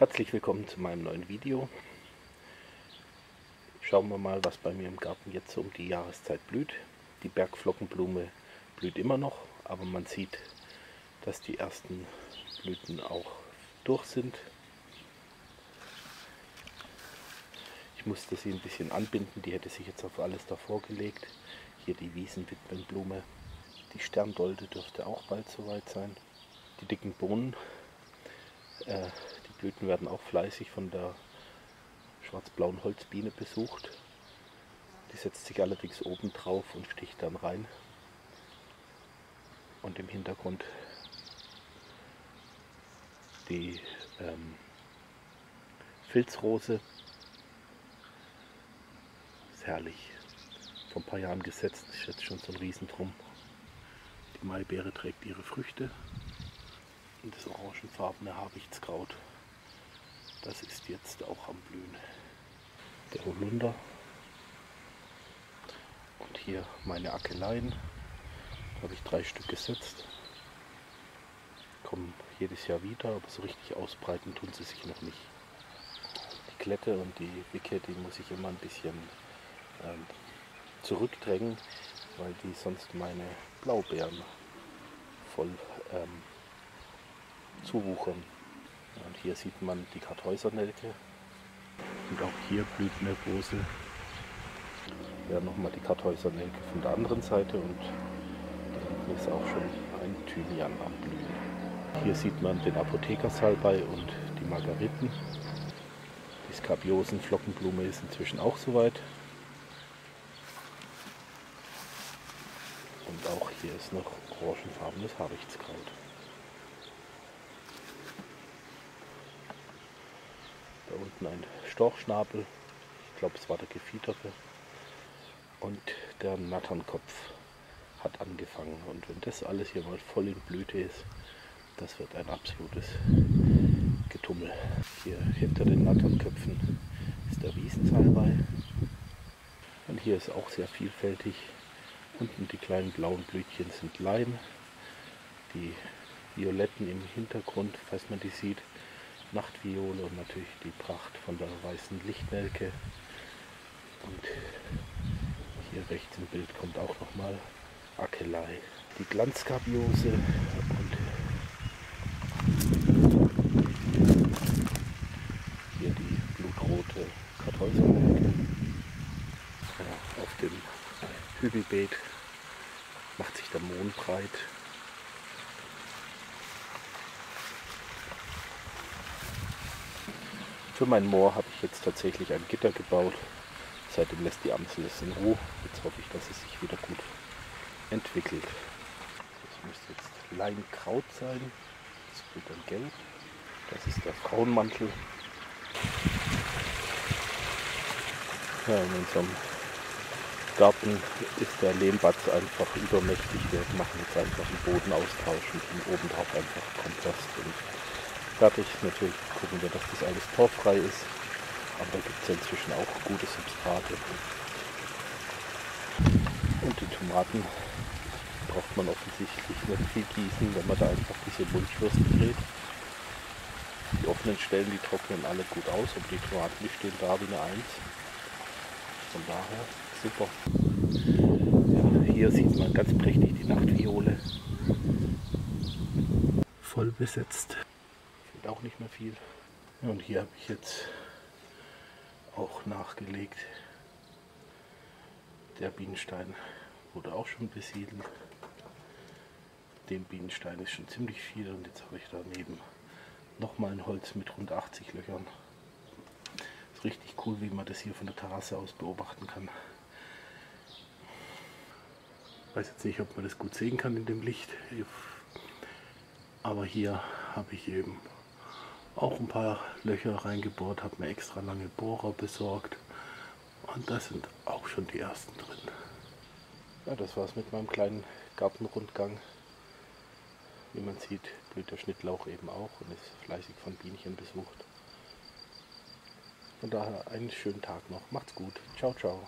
Herzlich willkommen zu meinem neuen Video. Schauen wir mal, was bei mir im Garten jetzt um die Jahreszeit blüht. Die Bergflockenblume blüht immer noch, aber man sieht, dass die ersten Blüten auch durch sind. Ich musste sie ein bisschen anbinden, die hätte sich jetzt auf alles davor gelegt. Hier die Wiesenwitwenblume. Die Sterndolde dürfte auch bald soweit sein. Die dicken Bohnen, äh, Blüten werden auch fleißig von der schwarz-blauen Holzbiene besucht. Die setzt sich allerdings oben drauf und sticht dann rein. Und im Hintergrund die ähm, Filzrose. Ist herrlich. Vor ein paar Jahren gesetzt, ist jetzt schon so ein Riesentrum. Die Maibeere trägt ihre Früchte. Und das orangenfarbene Habichtskraut, das ist jetzt auch am Blühen. Der Holunder. Und hier meine Akeleien. Da habe ich drei Stück gesetzt. Kommen jedes Jahr wieder, aber so richtig ausbreiten tun sie sich noch nicht. Die Klette und die Wicke, die muss ich immer ein bisschen ähm, zurückdrängen, weil die sonst meine Blaubeeren voll ähm, zuwuchern. Und hier sieht man die Kartäusernelke. Und auch hier blüht eine große. Ja, nochmal die Kartäusernelke von der anderen Seite und da ist auch schon ein Thymian am Blühen. Hier sieht man den Apothekersalbei und die Margariten. Die Skabiosenflockenblume ist inzwischen auch soweit. Und auch hier ist noch orangenfarbenes Habichtskraut. Unten ein Storchschnabel, ich glaube es war der Gefiederte. Und der Natternkopf hat angefangen. Und wenn das alles hier mal voll in Blüte ist, das wird ein absolutes Getummel. Hier hinter den Natternköpfen ist der Wiesensalbei. Und hier ist auch sehr vielfältig. Unten die kleinen blauen Blütchen sind Leim. Die Violetten im Hintergrund, falls man die sieht, Nachtviole und natürlich die Pracht von der weißen Lichtnelke. Und hier rechts im Bild kommt auch nochmal Akelei. Die Glanzkabiose und hier die blutrote Kartäusernelke. Ja, auf dem Hügelbeet macht sich der Mond breit. Für mein Moor habe ich jetzt tatsächlich ein Gitter gebaut. Seitdem lässt die Amsel es in Ruhe. Jetzt hoffe ich, dass es sich wieder gut entwickelt. Das müsste jetzt Leinkraut sein. Das wird dann gelb. Das ist der Frauenmantel. Ja, in unserem Garten ist der Lehmbatz einfach übermächtig. Wir machen jetzt einfach den Boden austauschen und oben drauf einfach Kompost und fertig. Natürlich gucken wir, dass das alles torffrei ist. Aber da gibt es ja inzwischen auch gute Substrate. Und die Tomaten braucht man offensichtlich nicht viel gießen, wenn man da einfach diese Mulchwürste dreht. Die offenen Stellen, die trocknen alle gut aus, aber die Tomaten, die stehen da wie eine Eins. Von daher super. Ja, hier sieht man ganz prächtig die Nachtviole. Voll besetzt. Fehlt auch nicht mehr viel. Und hier habe ich jetzt auch nachgelegt. Der Bienenstein wurde auch schon besiedelt. Dem Bienenstein ist schon ziemlich viel und jetzt habe ich daneben nochmal ein Holz mit rund 80 Löchern. Ist richtig cool, wie man das hier von der Terrasse aus beobachten kann. Weiß jetzt nicht, ob man das gut sehen kann in dem Licht. Aber hier habe ich eben auch ein paar Löcher reingebohrt, habe mir extra lange Bohrer besorgt. Und da sind auch schon die ersten drin. Ja, das war's mit meinem kleinen Gartenrundgang. Wie man sieht, blüht der Schnittlauch eben auch und ist fleißig von Bienchen besucht. Von daher einen schönen Tag noch. Macht's gut. Ciao, ciao.